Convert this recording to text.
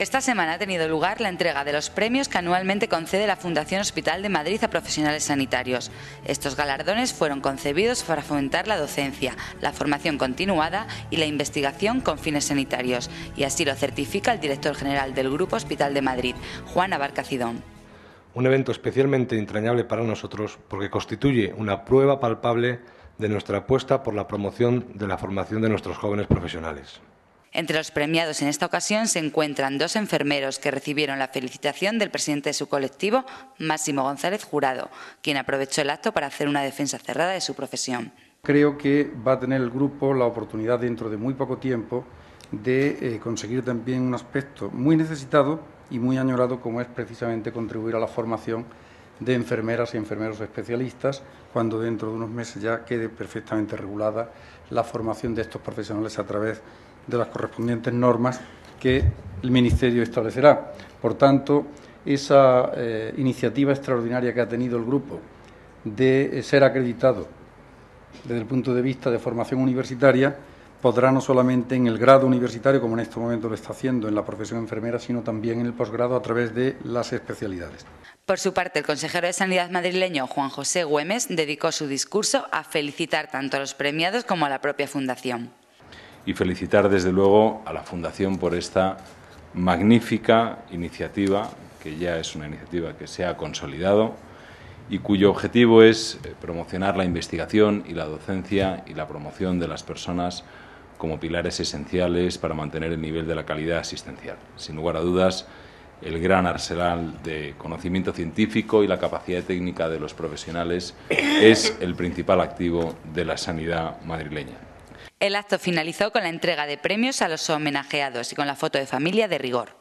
Esta semana ha tenido lugar la entrega de los premios que anualmente concede la Fundación Hospital de Madrid a profesionales sanitarios. Estos galardones fueron concebidos para fomentar la docencia, la formación continuada y la investigación con fines sanitarios, y así lo certifica el director general del Grupo Hospital de Madrid, Juan Abarcacidón. Un evento especialmente entrañable para nosotros porque constituye una prueba palpable de nuestra apuesta por la promoción de la formación de nuestros jóvenes profesionales. Entre los premiados en esta ocasión se encuentran dos enfermeros que recibieron la felicitación del presidente de su colectivo, Máximo González Jurado, quien aprovechó el acto para hacer una defensa cerrada de su profesión. Creo que va a tener el grupo la oportunidad dentro de muy poco tiempo de eh, conseguir también un aspecto muy necesitado y muy añorado como es precisamente contribuir a la formación de enfermeras y enfermeros especialistas, cuando dentro de unos meses ya quede perfectamente regulada la formación de estos profesionales a través de las correspondientes normas que el Ministerio establecerá. Por tanto, esa eh, iniciativa extraordinaria que ha tenido el grupo de eh, ser acreditado desde el punto de vista de formación universitaria podrá no solamente en el grado universitario, como en este momento lo está haciendo en la profesión enfermera, sino también en el posgrado a través de las especialidades. Por su parte, el consejero de Sanidad madrileño, Juan José Güemes, dedicó su discurso a felicitar tanto a los premiados como a la propia Fundación. Y felicitar, desde luego, a la Fundación por esta magnífica iniciativa, que ya es una iniciativa que se ha consolidado y cuyo objetivo es eh, promocionar la investigación y la docencia y la promoción de las personas como pilares esenciales para mantener el nivel de la calidad asistencial. Sin lugar a dudas, el gran arsenal de conocimiento científico y la capacidad técnica de los profesionales es el principal activo de la sanidad madrileña. El acto finalizó con la entrega de premios a los homenajeados y con la foto de familia de rigor.